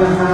behind